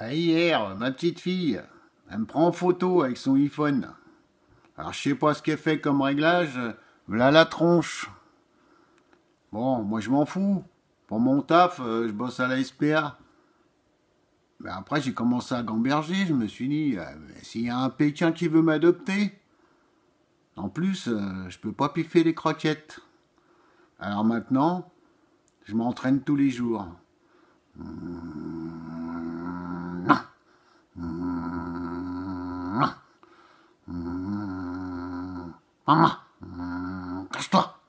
Hier, ma petite fille, elle me prend en photo avec son iPhone. Alors je sais pas ce qu'elle fait comme réglage, voilà la tronche. Bon, moi je m'en fous. Pour mon taf, euh, je bosse à la SPA. Mais après j'ai commencé à gamberger, je me suis dit, euh, s'il y a un Pékin qui veut m'adopter, en plus, euh, je peux pas piffer les croquettes. Alors maintenant, je m'entraîne tous les jours. 음, 엄마, 음, 가시다.